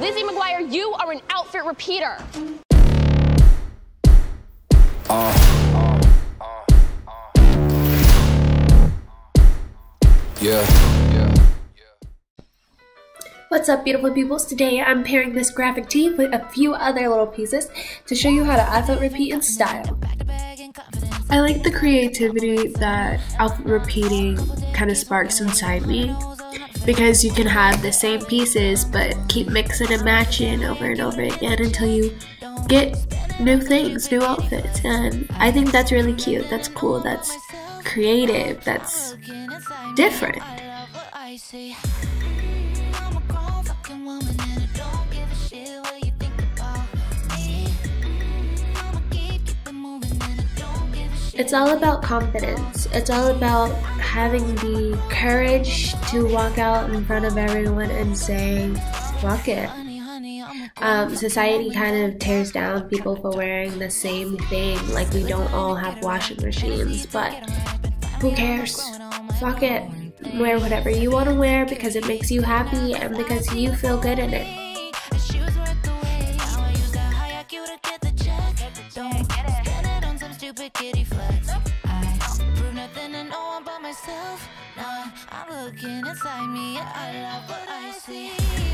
Lizzie McGuire, you are an outfit repeater. Yeah, yeah. What's up beautiful peoples? Today I'm pairing this graphic tee with a few other little pieces to show you how to outfit repeat in style. I like the creativity that outfit repeating kind of sparks inside me because you can have the same pieces but keep mixing and matching over and over again until you get new things, new outfits. And I think that's really cute, that's cool, that's creative, that's different. It's all about confidence. It's all about having the courage to walk out in front of everyone and say, fuck it. Um, society kind of tears down people for wearing the same thing. Like, we don't all have washing machines, but who cares? Fuck it. Wear whatever you want to wear because it makes you happy and because you feel good in it. I'm looking inside me, I love what I see.